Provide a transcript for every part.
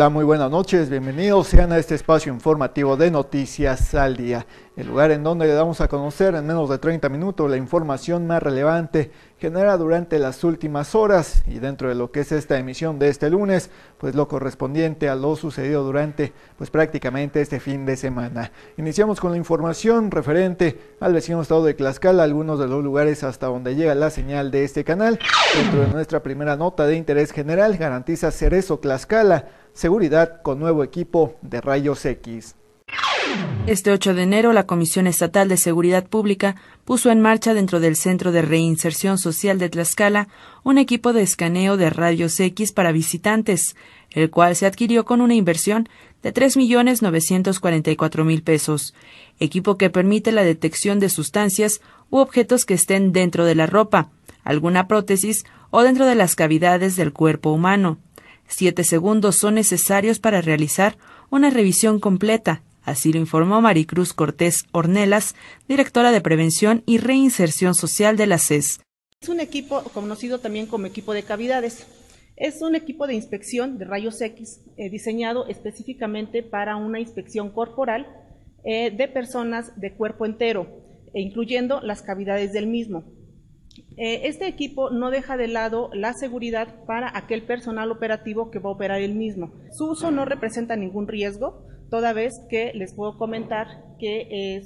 Hola, muy buenas noches, bienvenidos sean a este espacio informativo de Noticias al Día, el lugar en donde le damos a conocer en menos de 30 minutos la información más relevante generada durante las últimas horas y dentro de lo que es esta emisión de este lunes, pues lo correspondiente a lo sucedido durante pues prácticamente este fin de semana. Iniciamos con la información referente al vecino estado de Tlaxcala, algunos de los lugares hasta donde llega la señal de este canal. Dentro de nuestra primera nota de interés general garantiza Cerezo Tlaxcala seguridad con nuevo equipo de rayos X. Este 8 de enero, la Comisión Estatal de Seguridad Pública puso en marcha dentro del Centro de Reinserción Social de Tlaxcala un equipo de escaneo de rayos X para visitantes, el cual se adquirió con una inversión de 3.944.000 pesos, equipo que permite la detección de sustancias u objetos que estén dentro de la ropa, alguna prótesis o dentro de las cavidades del cuerpo humano. Siete segundos son necesarios para realizar una revisión completa, así lo informó Maricruz Cortés Ornelas, directora de Prevención y Reinserción Social de la CES. Es un equipo conocido también como equipo de cavidades. Es un equipo de inspección de rayos X eh, diseñado específicamente para una inspección corporal eh, de personas de cuerpo entero, e incluyendo las cavidades del mismo. Eh, este equipo no deja de lado la seguridad para aquel personal operativo que va a operar el mismo. Su uso no representa ningún riesgo, toda vez que les puedo comentar que eh,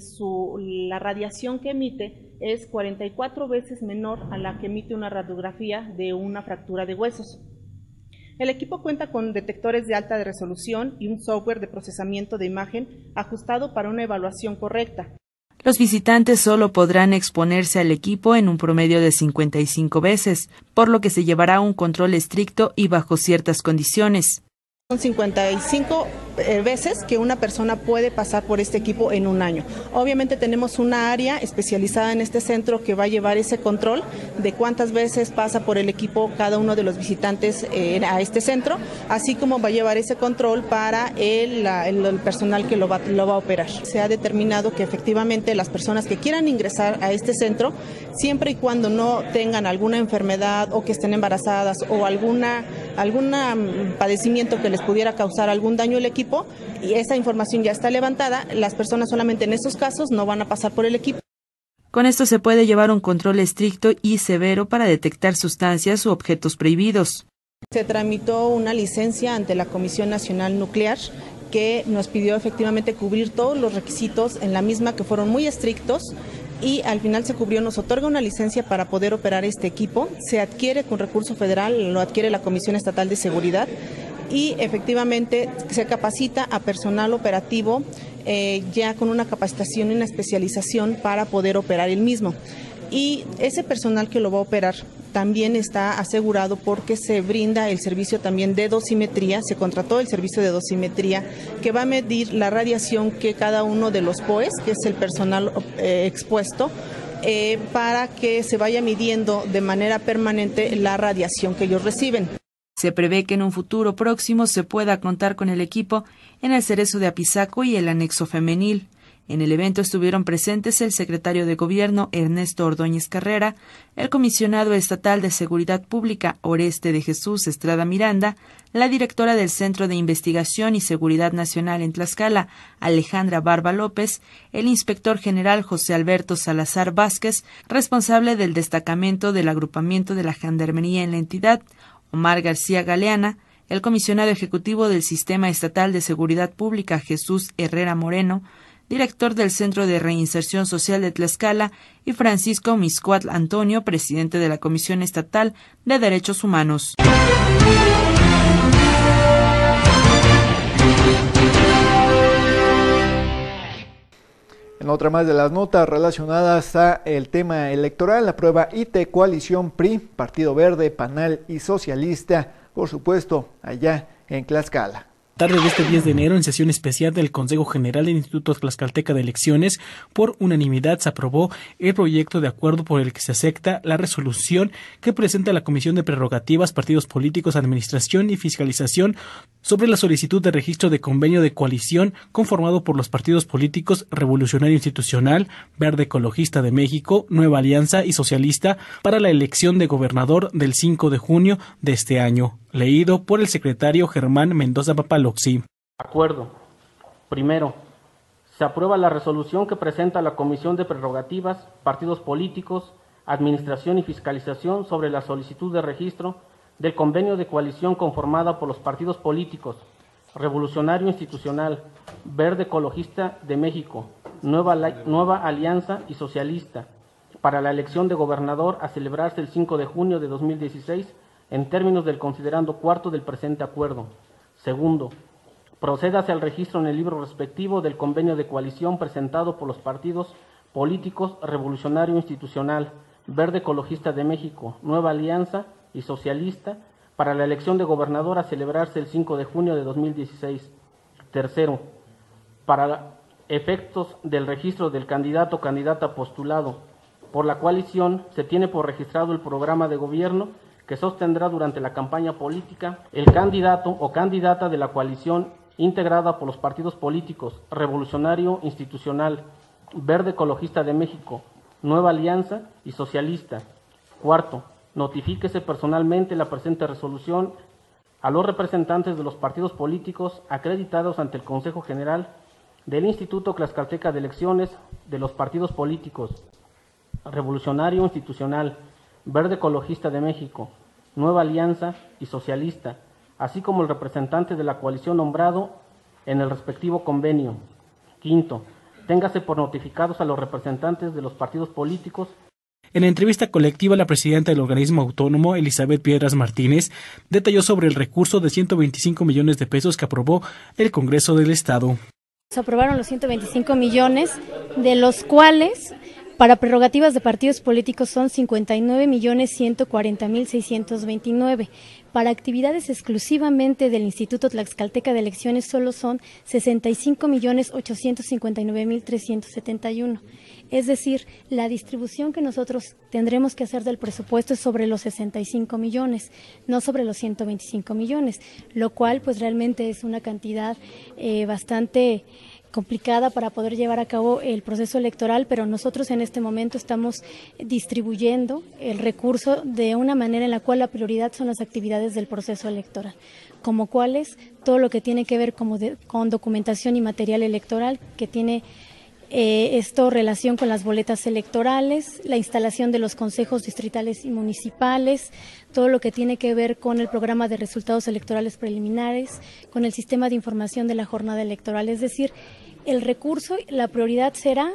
la radiación que emite es 44 veces menor a la que emite una radiografía de una fractura de huesos. El equipo cuenta con detectores de alta resolución y un software de procesamiento de imagen ajustado para una evaluación correcta. Los visitantes solo podrán exponerse al equipo en un promedio de 55 veces, por lo que se llevará un control estricto y bajo ciertas condiciones. Son 55 eh, veces que una persona puede pasar por este equipo en un año. Obviamente tenemos una área especializada en este centro que va a llevar ese control de cuántas veces pasa por el equipo cada uno de los visitantes eh, a este centro, así como va a llevar ese control para el, personal que lo va, lo va a operar. Se ha determinado que efectivamente las personas que quieran ingresar a este centro, siempre y cuando no tengan alguna enfermedad o que estén embarazadas o alguna algún mm, padecimiento que les pudiera causar algún daño al equipo, y esa información ya está levantada, las personas solamente en esos casos no van a pasar por el equipo. Con esto se puede llevar un control estricto y severo para detectar sustancias u objetos prohibidos. Se tramitó una licencia ante la Comisión Nacional Nuclear que nos pidió efectivamente cubrir todos los requisitos en la misma que fueron muy estrictos y al final se cubrió, nos otorga una licencia para poder operar este equipo, se adquiere con recurso federal, lo adquiere la Comisión Estatal de Seguridad y efectivamente se capacita a personal operativo eh, ya con una capacitación y una especialización para poder operar el mismo. Y ese personal que lo va a operar también está asegurado porque se brinda el servicio también de dosimetría, se contrató el servicio de dosimetría que va a medir la radiación que cada uno de los POES, que es el personal eh, expuesto, eh, para que se vaya midiendo de manera permanente la radiación que ellos reciben. Se prevé que en un futuro próximo se pueda contar con el equipo en el Cerezo de Apizaco y el anexo femenil. En el evento estuvieron presentes el secretario de Gobierno Ernesto Ordóñez Carrera, el comisionado estatal de Seguridad Pública Oreste de Jesús Estrada Miranda, la directora del Centro de Investigación y Seguridad Nacional en Tlaxcala, Alejandra Barba López, el inspector general José Alberto Salazar Vázquez, responsable del destacamento del agrupamiento de la Gendarmería en la entidad, Omar García Galeana, el comisionado ejecutivo del Sistema Estatal de Seguridad Pública Jesús Herrera Moreno, director del Centro de Reinserción Social de Tlaxcala, y Francisco Miscuatl Antonio, presidente de la Comisión Estatal de Derechos Humanos. En otra más de las notas relacionadas a el tema electoral, la prueba IT Coalición PRI, Partido Verde, Panal y Socialista, por supuesto, allá en Tlaxcala. Tarde de este 10 de enero, en sesión especial del Consejo General del Instituto Tlaxcalteca de Elecciones, por unanimidad se aprobó el proyecto de acuerdo por el que se acepta la resolución que presenta la Comisión de Prerrogativas, Partidos Políticos, Administración y Fiscalización sobre la solicitud de registro de convenio de coalición conformado por los partidos políticos Revolucionario Institucional, Verde Ecologista de México, Nueva Alianza y Socialista para la elección de gobernador del 5 de junio de este año. Leído por el secretario Germán Mendoza Papaloxi. Acuerdo. Primero, se aprueba la resolución que presenta la Comisión de Prerrogativas, Partidos Políticos, Administración y Fiscalización sobre la solicitud de registro del convenio de coalición conformada por los partidos políticos Revolucionario Institucional, Verde Ecologista de México, Nueva, Nueva Alianza y Socialista, para la elección de gobernador a celebrarse el 5 de junio de 2016 en términos del considerando cuarto del presente acuerdo. Segundo, procédase al registro en el libro respectivo del convenio de coalición presentado por los partidos políticos Revolucionario Institucional, Verde Ecologista de México, Nueva Alianza y Socialista para la elección de gobernador a celebrarse el 5 de junio de 2016. Tercero, para efectos del registro del candidato o candidata postulado por la coalición, se tiene por registrado el programa de gobierno que sostendrá durante la campaña política el candidato o candidata de la coalición integrada por los partidos políticos Revolucionario Institucional, Verde Ecologista de México, Nueva Alianza y Socialista. Cuarto, notifíquese personalmente la presente resolución a los representantes de los partidos políticos acreditados ante el Consejo General del Instituto Clascalteca de Elecciones de los partidos políticos Revolucionario Institucional, Verde Ecologista de México, Nueva Alianza y Socialista, así como el representante de la coalición nombrado en el respectivo convenio. Quinto, téngase por notificados a los representantes de los partidos políticos en la entrevista colectiva, la presidenta del organismo autónomo, Elizabeth Piedras Martínez, detalló sobre el recurso de 125 millones de pesos que aprobó el Congreso del Estado. Se aprobaron los 125 millones, de los cuales para prerrogativas de partidos políticos son 59 millones 140 mil 629. Para actividades exclusivamente del Instituto Tlaxcalteca de Elecciones solo son 65 millones 859 mil 371. Es decir, la distribución que nosotros tendremos que hacer del presupuesto es sobre los 65 millones, no sobre los 125 millones, lo cual pues realmente es una cantidad eh, bastante complicada para poder llevar a cabo el proceso electoral, pero nosotros en este momento estamos distribuyendo el recurso de una manera en la cual la prioridad son las actividades del proceso electoral, como cuáles todo lo que tiene que ver como con documentación y material electoral que tiene eh, esto relación con las boletas electorales, la instalación de los consejos distritales y municipales, todo lo que tiene que ver con el programa de resultados electorales preliminares, con el sistema de información de la jornada electoral. Es decir, el recurso, la prioridad será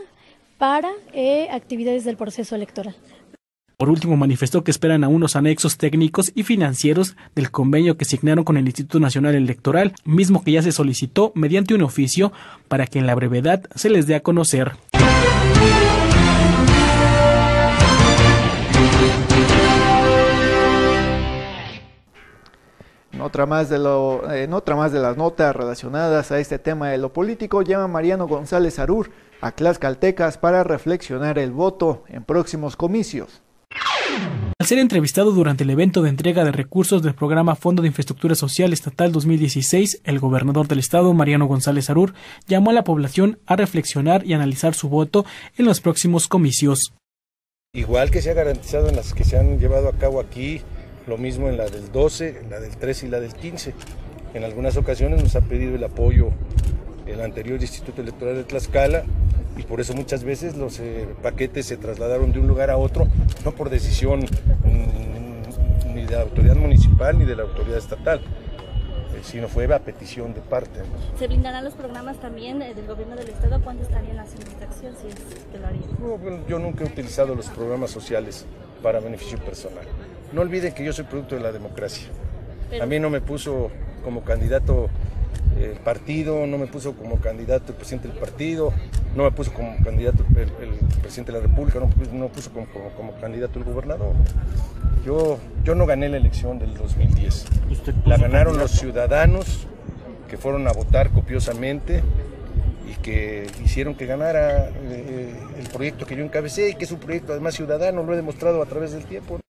para eh, actividades del proceso electoral. Por último, manifestó que esperan a unos anexos técnicos y financieros del convenio que signaron con el Instituto Nacional Electoral, mismo que ya se solicitó mediante un oficio para que en la brevedad se les dé a conocer. En otra, más de otra más de las notas relacionadas a este tema de lo político, llama Mariano González Arur a Caltecas para reflexionar el voto en próximos comicios. Al ser entrevistado durante el evento de entrega de recursos del programa Fondo de Infraestructura Social Estatal 2016, el gobernador del estado, Mariano González Arur, llamó a la población a reflexionar y analizar su voto en los próximos comicios. Igual que se ha garantizado en las que se han llevado a cabo aquí, lo mismo en la del 12, en la del 13 y la del 15. En algunas ocasiones nos ha pedido el apoyo el anterior Instituto Electoral de Tlaxcala y por eso muchas veces los eh, paquetes se trasladaron de un lugar a otro, no por decisión mm, ni de la autoridad municipal ni de la autoridad estatal, eh, sino fue a petición de parte. ¿Se brindarán los programas también eh, del gobierno del estado? ¿Cuándo estarían haciendo esta acción si es que lo harían? yo nunca he utilizado los programas sociales para beneficio personal. No olviden que yo soy producto de la democracia. A mí no me puso como candidato el partido, no me puso como candidato el presidente del partido, no me puso como candidato el, presidente de la República, no, me puso como, como, candidato el gobernador. Yo, yo no gané la elección del 2010. La ganaron los ciudadanos que fueron a votar copiosamente y que hicieron que ganara eh, el proyecto que yo encabecé y que es un proyecto además ciudadano, lo he demostrado a través del tiempo.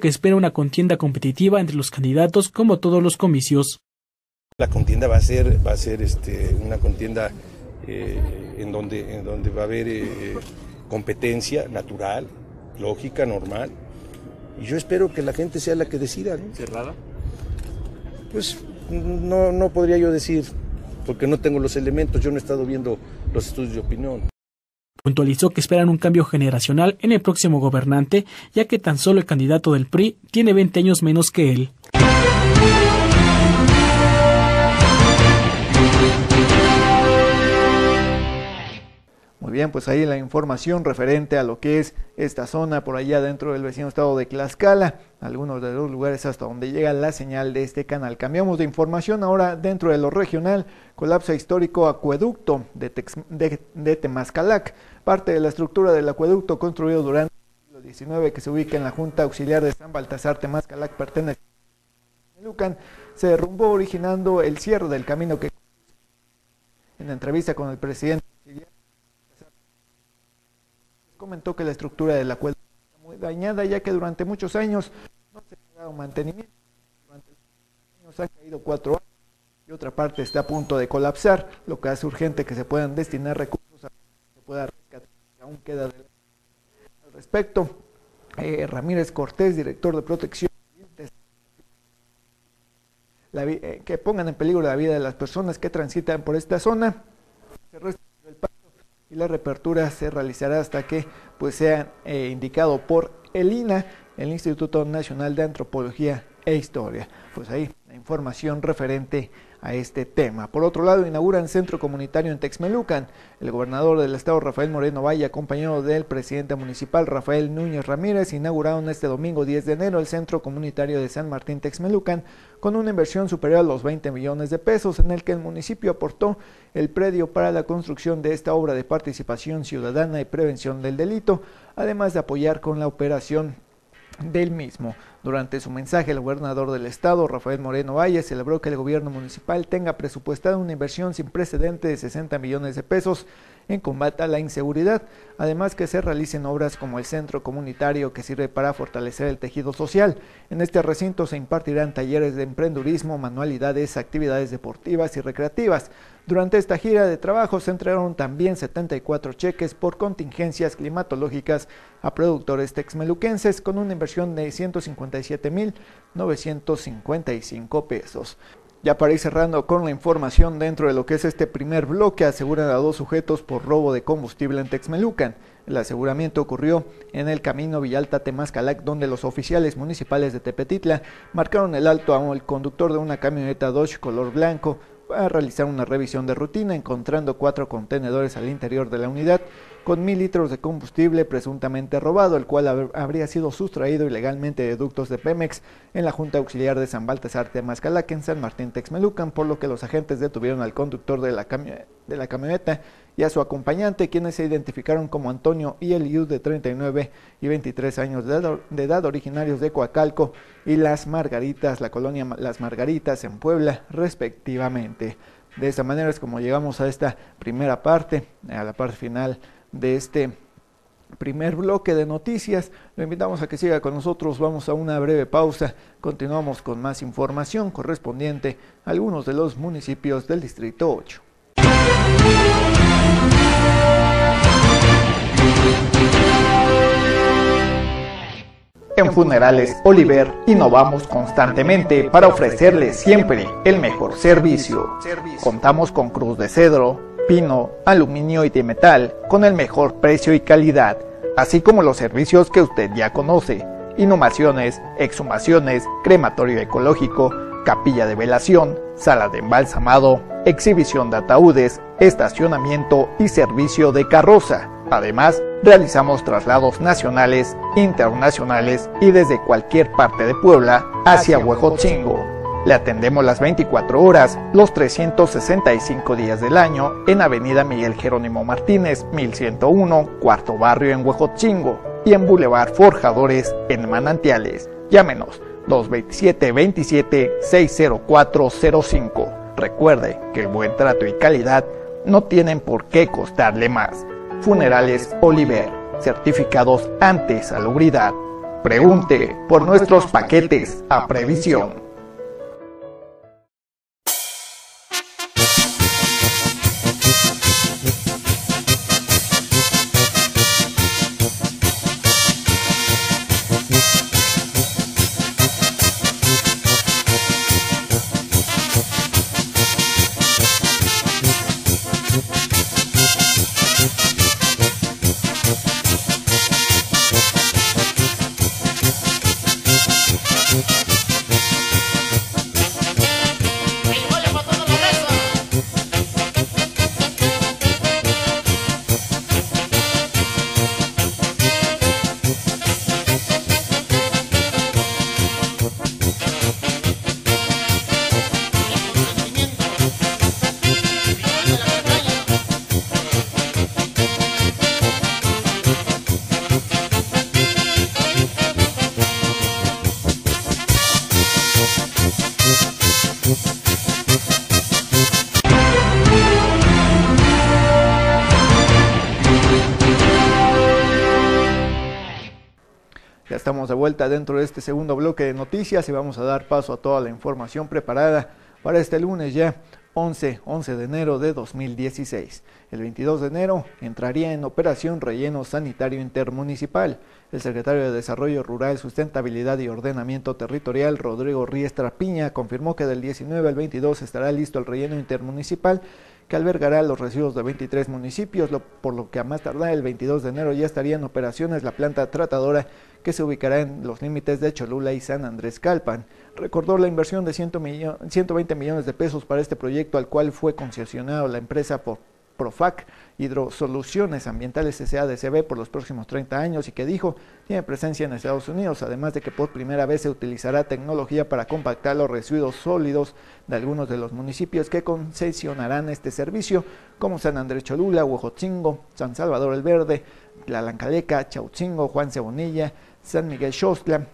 que espera una contienda competitiva entre los candidatos como todos los comicios. La contienda va a ser, va a ser este, una contienda eh, en, donde, en donde va a haber eh, competencia natural, lógica, normal. Y yo espero que la gente sea la que decida. ¿Cerrada? Pues no, no podría yo decir, porque no tengo los elementos, yo no he estado viendo los estudios de opinión. Puntualizó que esperan un cambio generacional en el próximo gobernante, ya que tan solo el candidato del PRI tiene 20 años menos que él. Bien, pues ahí la información referente a lo que es esta zona por allá dentro del vecino estado de Tlaxcala, algunos de los lugares hasta donde llega la señal de este canal. Cambiamos de información ahora dentro de lo regional, colapsa histórico acueducto de, de, Temazcalac, parte de la estructura del acueducto construido durante el siglo XIX que se ubica en la Junta Auxiliar de San Baltasar Temazcalac pertenece a Lucan, se derrumbó originando el cierre del camino que en entrevista con el presidente comentó que la estructura del acueducto está muy dañada ya que durante muchos años no se ha dado mantenimiento. Durante años han caído cuatro años y otra parte está a punto de colapsar, lo que hace urgente que se puedan destinar recursos a que se pueda rescatar que aún queda de... Al respecto, eh, Ramírez Cortés, director de protección la, eh, que pongan en peligro la vida de las personas que transitan por esta zona. Y la reapertura se realizará hasta que pues sea eh, indicado por el INA, el Instituto Nacional de Antropología e Historia. Pues ahí la información referente a este tema. Por otro lado, inauguran centro comunitario en Texmelucan. El gobernador del estado, Rafael Moreno Valle, acompañado del presidente municipal, Rafael Núñez Ramírez, inauguraron este domingo 10 de enero el centro comunitario de San Martín Texmelucan con una inversión superior a los 20 millones de pesos, en el que el municipio aportó el predio para la construcción de esta obra de participación ciudadana y prevención del delito, además de apoyar con la operación del mismo. Durante su mensaje, el gobernador del estado, Rafael Moreno Valle, celebró que el gobierno municipal tenga presupuestada una inversión sin precedente de 60 millones de pesos en combate a la inseguridad, además que se realicen obras como el centro comunitario que sirve para fortalecer el tejido social. En este recinto se impartirán talleres de emprendurismo, manualidades, actividades deportivas y recreativas. Durante esta gira de trabajo se entregaron también 74 cheques por contingencias climatológicas a productores texmeluquenses con una inversión de 157.955 pesos. Ya para ir cerrando con la información dentro de lo que es este primer bloque, aseguran a dos sujetos por robo de combustible en Texmelucan. El aseguramiento ocurrió en el camino Villalta-Temazcalac, donde los oficiales municipales de Tepetitla marcaron el alto al conductor de una camioneta Dodge color blanco a realizar una revisión de rutina, encontrando cuatro contenedores al interior de la unidad con mil litros de combustible presuntamente robado, el cual habría sido sustraído ilegalmente de ductos de Pemex en la Junta Auxiliar de San Baltasar Temazcalac en San Martín Texmelucan, por lo que los agentes detuvieron al conductor de la, camioneta y a su acompañante, quienes se identificaron como Antonio y Eliud de 39 y 23 años de edad, de edad, originarios de Coacalco y Las Margaritas, la colonia Las Margaritas en Puebla, respectivamente. De esta manera es como llegamos a esta primera parte, a la parte final de este primer bloque de noticias. Lo invitamos a que siga con nosotros. Vamos a una breve pausa. Continuamos con más información correspondiente a algunos de los municipios del Distrito 8. En Funerales Oliver innovamos constantemente para ofrecerles siempre el mejor servicio. Contamos con cruz de cedro, pino, aluminio y de metal con el mejor precio y calidad, así como los servicios que usted ya conoce, inhumaciones, exhumaciones, crematorio ecológico, capilla de velación, sala de embalsamado, exhibición de ataúdes, estacionamiento y servicio de carroza. Además, realizamos traslados nacionales, internacionales y desde cualquier parte de Puebla hacia Huejotzingo. Le atendemos las 24 horas, los 365 días del año en Avenida Miguel Jerónimo Martínez, 1101, Cuarto Barrio en Huejotzingo y en Boulevard Forjadores en Manantiales. Llámenos 227 27 60405. Recuerde que el buen trato y calidad no tienen por qué costarle más. Funerales Oliver, certificados ante salubridad. Pregunte por nuestros paquetes a previsión. Dentro de este segundo bloque de noticias y vamos a dar paso a toda la información preparada para este lunes ya 11, 11 de enero de 2016. El 22 de enero entraría en operación relleno sanitario intermunicipal. El secretario de Desarrollo Rural, Sustentabilidad y Ordenamiento Territorial, Rodrigo Riestra Piña, confirmó que del 19 al 22 estará listo el relleno intermunicipal que albergará los residuos de 23 municipios, por lo que a más tardar el 22 de enero ya estaría en operaciones la planta tratadora que se ubicará en los límites de Cholula y San Andrés Calpan. Recordó la inversión de 120 millones de pesos para este proyecto al cual fue concesionado la empresa por Profac Hidrosoluciones Ambientales SADCB por los próximos 30 años y que dijo tiene presencia en Estados Unidos, además de que por primera vez se utilizará tecnología para compactar los residuos sólidos de algunos de los municipios que concesionarán este servicio, como San Andrés Cholula, Huejotzingo, San Salvador el Verde, Tlalancaleca, Chautzingo, Juan Cebonilla, San Miguel Xostla,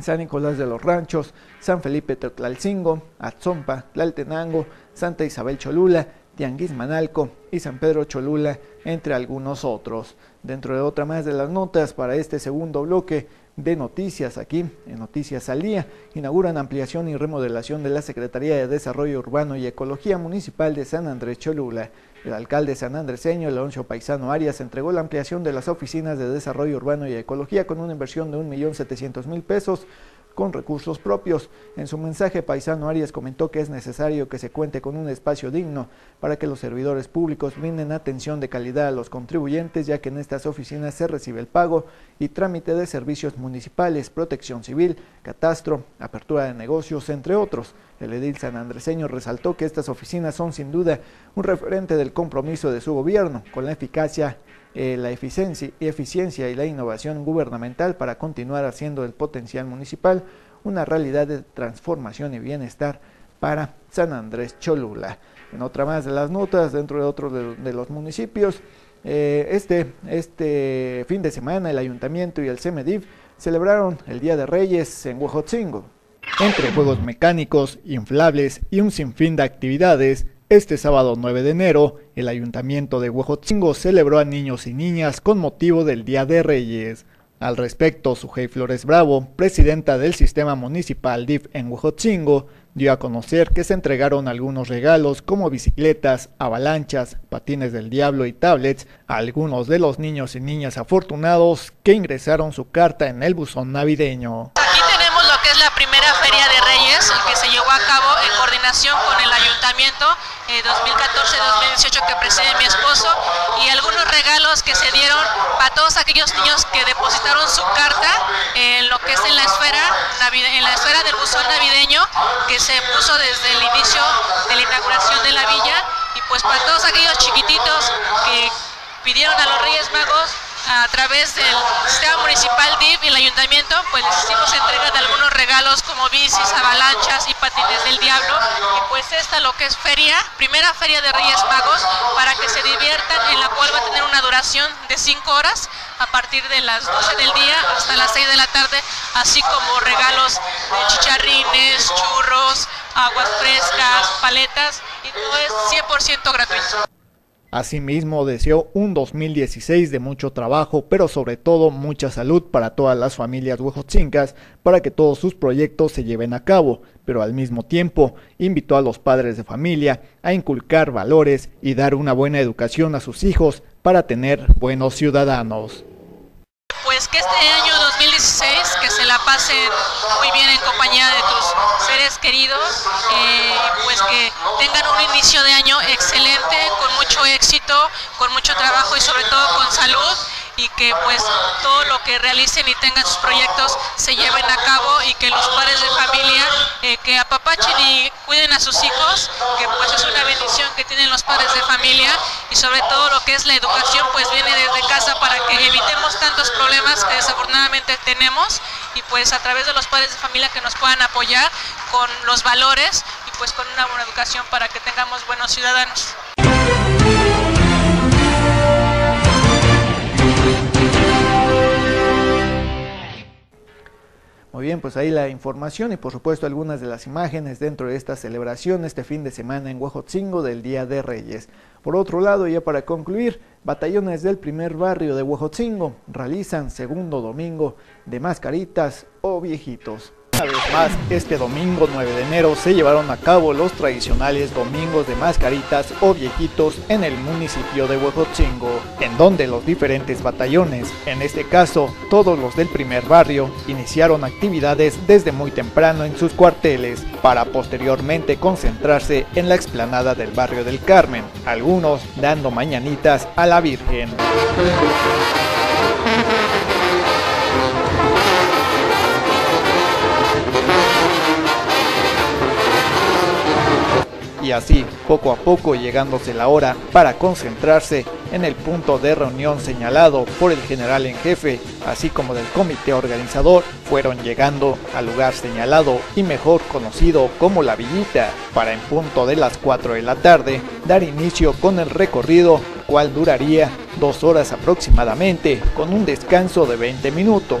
San Nicolás de los Ranchos, San Felipe Totlalcingo, Atzompa, Tlaltenango, Santa Isabel Cholula, Tianguis Manalco y San Pedro Cholula, entre algunos otros. Dentro de otra más de las notas para este segundo bloque de noticias aquí en Noticias al Día, inauguran ampliación y remodelación de la Secretaría de Desarrollo Urbano y Ecología Municipal de San Andrés Cholula. El alcalde san andreseño, Leoncio Paisano Arias, entregó la ampliación de las oficinas de desarrollo urbano y ecología con una inversión de 1.700.000 pesos con recursos propios. En su mensaje, Paisano Arias comentó que es necesario que se cuente con un espacio digno para que los servidores públicos brinden atención de calidad a los contribuyentes, ya que en estas oficinas se recibe el pago y trámite de servicios municipales, protección civil, catastro, apertura de negocios, entre otros. El edil sanandreseño resaltó que estas oficinas son sin duda un referente del compromiso de su gobierno con la eficacia eh, la eficiencia, eficiencia y la innovación gubernamental para continuar haciendo del potencial municipal una realidad de transformación y bienestar para San Andrés Cholula. En otra más de las notas, dentro de otros de, los municipios, eh, este, este fin de semana el ayuntamiento y el CEMEDIV celebraron el Día de Reyes en Huejotzingo. Entre juegos mecánicos, inflables y un sinfín de actividades, este sábado 9 de enero, el Ayuntamiento de Huejotzingo celebró a niños y niñas con motivo del Día de Reyes. Al respecto, Sujei Flores Bravo, presidenta del sistema municipal DIF en Huejotzingo, dio a conocer que se entregaron algunos regalos como bicicletas, avalanchas, patines del diablo y tablets a algunos de los niños y niñas afortunados que ingresaron su carta en el buzón navideño de Reyes, que se llevó a cabo en coordinación con el Ayuntamiento 2014-2018 eh, que preside mi esposo y algunos regalos que se dieron para todos aquellos niños que depositaron su carta en lo que es en la esfera, en la esfera del buzón navideño que se puso desde el inicio de la inauguración de la villa y pues para todos aquellos chiquititos que pidieron a los Reyes Magos a través del sistema municipal DIF y el ayuntamiento, pues les hicimos entrega de algunos regalos como bicis, avalanchas y patines del diablo. Y pues esta lo que es feria, primera feria de Reyes Magos, para que se diviertan, en la cual va a tener una duración de 5 horas a partir de las 12 del día hasta las 6 de la tarde, así como regalos de chicharrines, churros, aguas frescas, paletas y todo es 100% gratuito. Asimismo, deseó un 2016 de mucho trabajo, pero sobre todo mucha salud para todas las familias huejotzincas para que todos sus proyectos se lleven a cabo, pero al mismo tiempo invitó a los padres de familia a inculcar valores y dar una buena educación a sus hijos para tener buenos ciudadanos. Pues que este año 2016, que se la pasen muy bien en compañía de tus seres queridos, eh, pues que tengan un inicio de año excelente, con mucho éxito, con mucho trabajo y sobre todo con salud y que pues todo lo que realicen y tengan sus proyectos se lleven a cabo y que los padres de familia que apapachen y cuiden a sus hijos, que pues es una bendición que tienen los padres de familia y sobre todo lo que es la educación pues viene desde casa para que evitemos tantos problemas que desafortunadamente tenemos y pues a través de los padres de familia que nos puedan apoyar con los valores y pues con una buena educación para que tengamos buenos ciudadanos. Muy bien, pues ahí la información y por supuesto algunas de las imágenes dentro de esta celebración este fin de semana en Huejotzingo del Día de Reyes. Por otro lado, ya para concluir, batallones del primer barrio de Huejotzingo realizan segundo domingo de mascaritas o viejitos. Una vez más, este domingo 9 de enero se llevaron a cabo los tradicionales domingos de mascaritas o viejitos en el municipio de Huejotzingo, en donde los diferentes batallones, en este caso todos los del primer barrio, iniciaron actividades desde muy temprano en sus cuarteles, para posteriormente concentrarse en la explanada del barrio del Carmen, algunos dando mañanitas a la Virgen. Y así, poco a poco llegándose la hora para concentrarse en el punto de reunión señalado por el general en jefe, así como del comité organizador, fueron llegando al lugar señalado y mejor conocido como la villita, para en punto de las 4 de la tarde dar inicio con el recorrido, cual duraría dos horas aproximadamente, con un descanso de 20 minutos.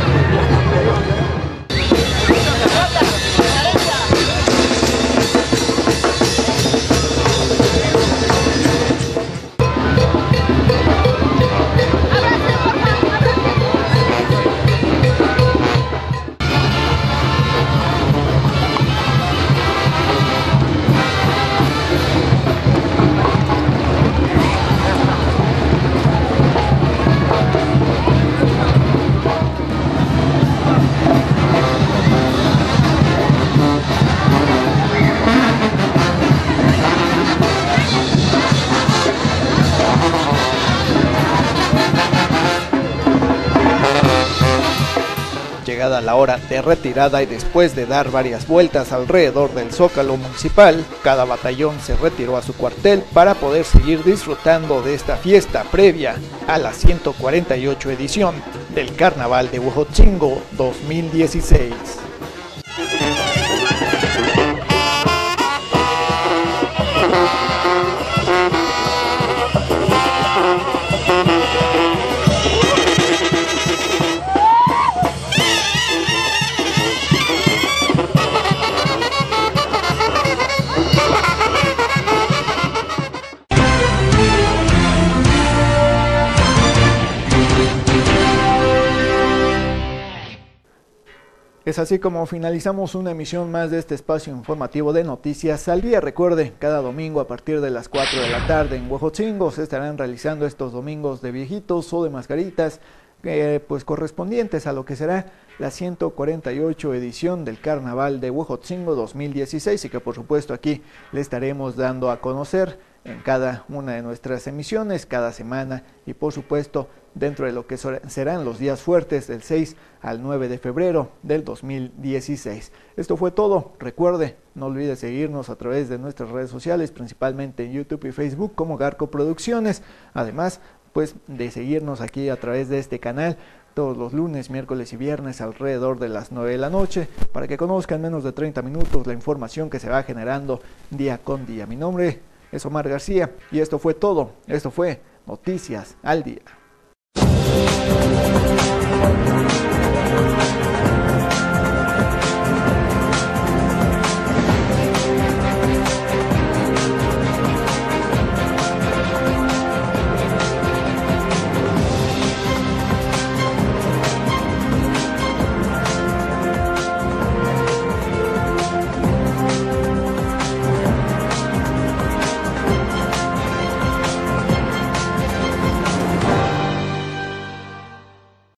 la hora de retirada y después de dar varias vueltas alrededor del zócalo municipal, cada batallón se retiró a su cuartel para poder seguir disfrutando de esta fiesta previa a la 148 edición del Carnaval de Huejotzingo 2016. Es así como finalizamos una emisión más de este espacio informativo de noticias al día. Recuerde, cada domingo a partir de las 4 de la tarde en Huejotzingo se estarán realizando estos domingos de viejitos o de mascaritas, eh, pues correspondientes a lo que será la 148 edición del Carnaval de Huejotzingo 2016 y que por supuesto aquí le estaremos dando a conocer en cada una de nuestras emisiones, cada semana y por supuesto dentro de lo que serán los días fuertes del 6 al 9 de febrero del 2016. Esto fue todo. Recuerde, no olvide seguirnos a través de nuestras redes sociales, principalmente en YouTube y Facebook como Garco Producciones. Además, pues de seguirnos aquí a través de este canal todos los lunes, miércoles y viernes alrededor de las 9 de la noche para que conozcan en menos de 30 minutos la información que se va generando día con día. Mi nombre es Omar García y esto fue todo. Esto fue Noticias al Día.